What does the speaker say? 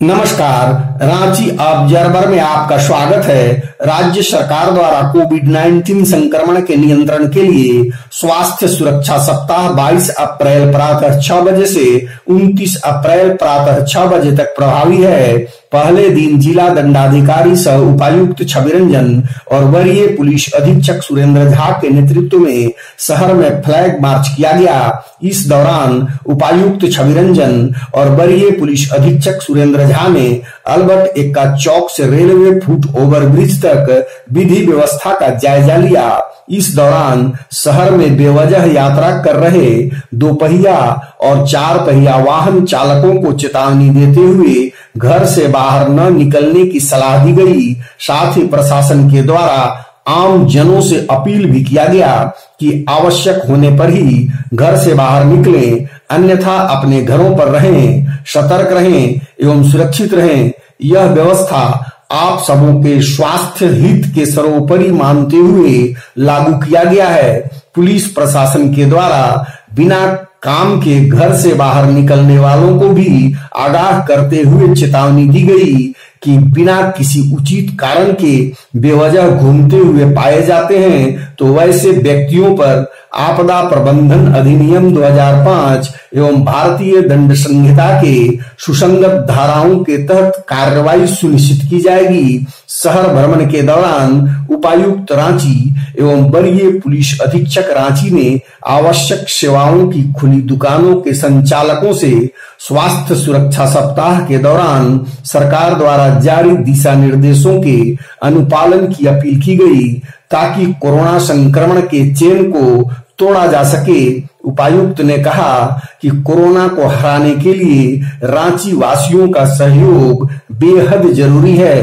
नमस्कार, रांची ऑब्जर्वर में आपका स्वागत है। राज्य सरकार द्वारा कोविड 19 संक्रमण के नियंत्रण के लिए स्वास्थ्य सुरक्षा सप्ताह 22 अप्रैल प्रातः 6 बजे से 29 अप्रैल प्रातः 6 बजे तक प्रभावी है। पहले दिन जिला दंडाधिकारी सह उपायुक्त छविरंजन और वरीय पुलिस अधीक्षक सुरेंद्र झा के नेतृत्व में शहर में फ्लैग मार्च किया गया। इस दौरान उपायुक्त छविरंजन और वरीय पुलिस अधीक्षक सुरेंद्र झा ने अल्बर्ट एक्का चौक से रेलवे फुट ओवर ब्रिज तक विधि व्यवस्था का जायजा लिया। इस दौरान शहर में बेवजह यात्रा कर रहे दो पहिया और चार पहिया वाहन चालकों को चेतावनी देते हुए घर से बाहर न निकलने की सलाह दी गई। साथ ही प्रशासन के द्वारा आम जनों से अपील भी किया गया कि आवश्यक होने पर ही घर से बाहर निकले। अन्यथा अपने घरों पर रहें, सतर्क रहें एवं सुरक्षित रहें। यह व्यवस्था आप सबों के स्वास्थ्य हित के सर्वोपरि मानते हुए लागू किया गया है। पुलिस प्रशासन के द्वारा बिना काम के घर से बाहर निकलने वालों को भी आगाह करते हुए चेतावनी दी गई कि बिना किसी उचित कारण के बेवजह घूमते हुए पाए जाते हैं तो वैसे व्यक्तियों पर आपदा प्रबंधन अधिनियम 2005 एवं भारतीय दंड संहिता के सुसंगत धाराओं के तहत कार्रवाई सुनिश्चित की जाएगी। शहर भ्रमण के दौरान उपायुक्त रांची एवं वरीय पुलिस अधीक्षक रांची ने आवश्यक सेवाओं की खुली दुकानों के संचालकों से स्वास्थ्य सुरक्षा सप्ताह के दौरान सरकार द्वारा जारी दिशा निर्देशों के अनुपालन की अपील की गई ताकि कोरोना संक्रमण के चेन को तोड़ा जा सके। उपायुक्त ने कहा कि कोरोना को हराने के लिए रांची वासियों का सहयोग बेहद ज़रूरी है।